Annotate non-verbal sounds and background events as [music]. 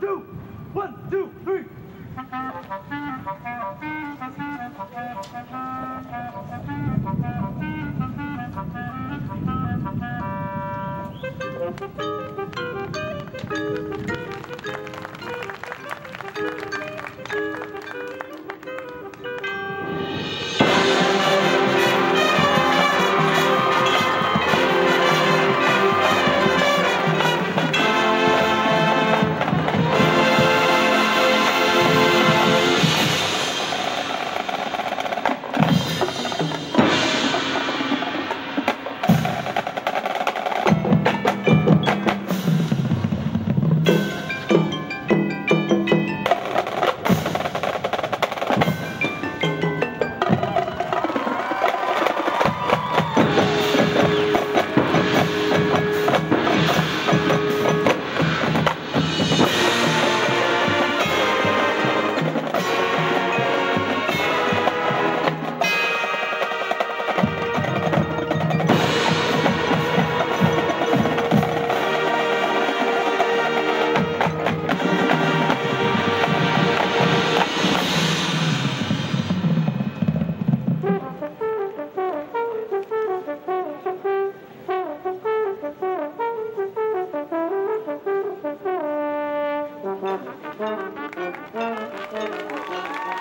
two, one, two, three. [laughs] Thank you.